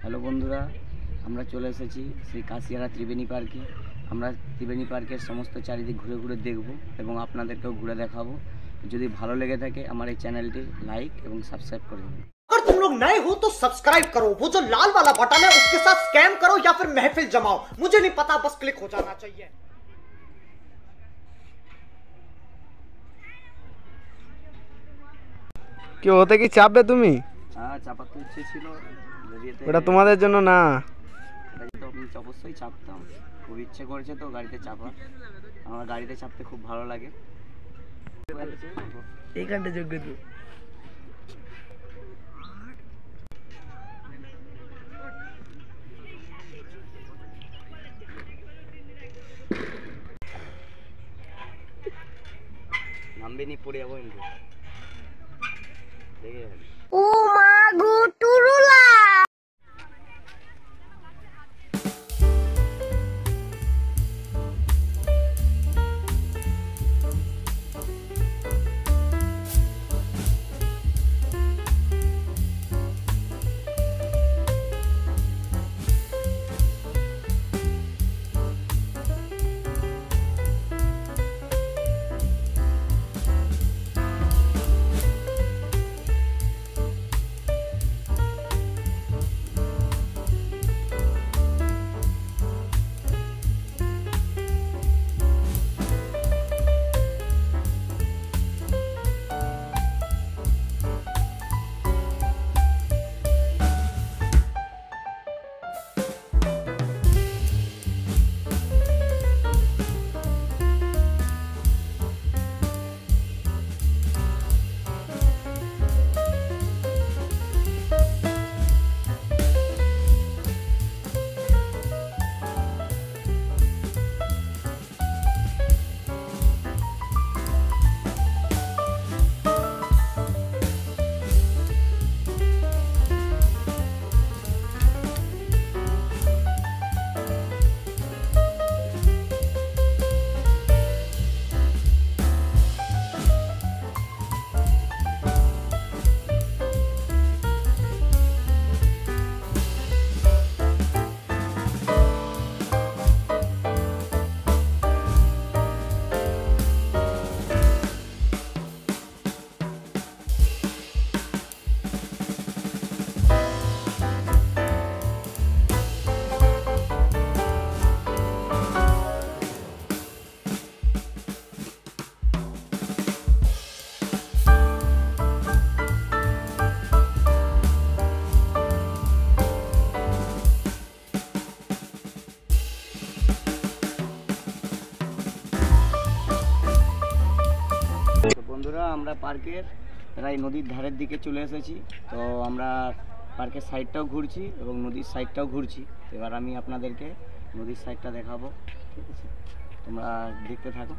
Hello বন্ধুরা আমরা চলে এসেছি সেই কাশিয়ারা ত্রিবেণী পার্কে আমরা ত্রিবেণী পার্কের সমস্ত চারিদিক ঘুরে ঘুরে দেখব এবং আপনাদেরকেও ঘুরে দেখাবো যদি ভালো লেগে থাকে আমার এই চ্যানেলটি লাইক এবং সাবস্ক্রাইব করে দেবেন अगर तुम लोग नए हो तो सब्सक्राइब करो वो जो लाल वाला बटन है उसके साथ स्कैम करो या फिर महफिल जमाओ मुझे नहीं पता बस क्लिक हो जाना चाहिए কি ওতে কি চাপবে তুমি হ্যাঁ চাপার তো ইচ্ছে ছিল যদি এতে ওটা তোমাদের জন্য না। অবশ্যই চাপতাম। খুব ইচ্ছে করেছে তো গাড়িতে চাপার। আমার গাড়িতে চাপতে খুব ভালো লাগে। এইখানটা যোগ্য তো। নামবে নি পড়ে যাব কিন্তু। দেখে যাবে। বন্ধুরা, আমরা পার্কের প্রায় নদীর ধারের দিকে চলে এসেছি। তো আমরা পার্কের সাইডটাও ঘুরছি এবং নদীর সাইডটাও ঘুরছি। এবার আমি আপনাদেরকে নদীর সাইডটা দেখাবো। ঠিক আছে? তোমরা দেখতে থাকো।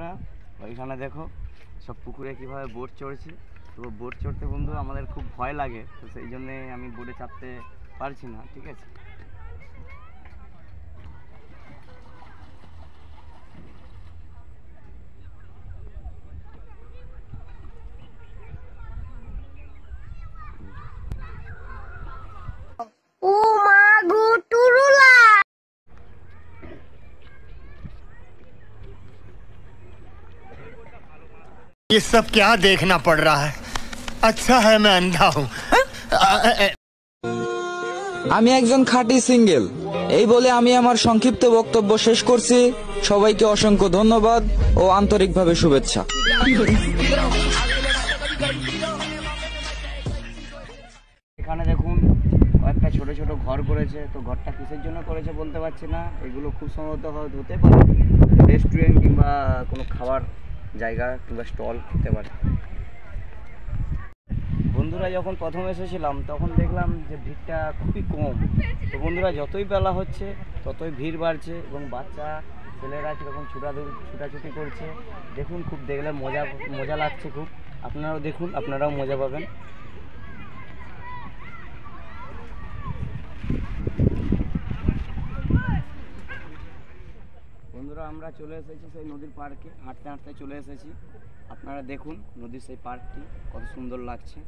বন্ধুরা, ওইখানে দেখো, সব পুকুরে কীভাবে বোট চড়ছে। তো বোট চড়তে বন্ধু, আমাদের খুব ভয় লাগে, তো সেই জন্যে আমি বোটে চাপতে পারছি না, ঠিক আছে? ये सब क्या देखना पड़ रहा है अच्छा है मैं अंधा हूँ আমি একজন খাঁটি সিঙ্গেল এই বলে আমি আমার সংক্ষিপ্ত বক্তব্য শেষ করছি সবাইকে অসংখ্য ধন্যবাদ ও আন্তরিকভাবে শুভেচ্ছা এখানে দেখুন কয়েকটা ছোট ছোট ঘর ঘর করেছে তো ঘরটা কিসের জন্য করেছে বলতে পারছি না এগুলো খুব সম্ভবত হয়তো হতে পারে রেস্টুরেন্ট কিংবা কোনো খাবার জায়গা কিংবা স্টল হতে পারে। বন্ধুরা যখন প্রথম এসেছিলাম, তখন দেখলাম যে ভিড়টা খুবই কম। তো বন্ধুরা, যতই বেলা হচ্ছে, ততই ভিড় বাড়ছে এবং বাচ্চা, ছেলেরা কীরকম ছুটাদৌড় ছুটাছুটি করছে, দেখুন, খুব দেখলে মজা মজা লাগছে খুব। আপনারাও দেখুন, আপনারাও মজা পাবেন। বন্ধুরা, আমরা চলে এসেছি সেই নদীর পার্কে। হাঁটতে হাঁটতে চলে এসেছি। আপনারা দেখুন নদীর সেই পার্কটি কত সুন্দর লাগছে।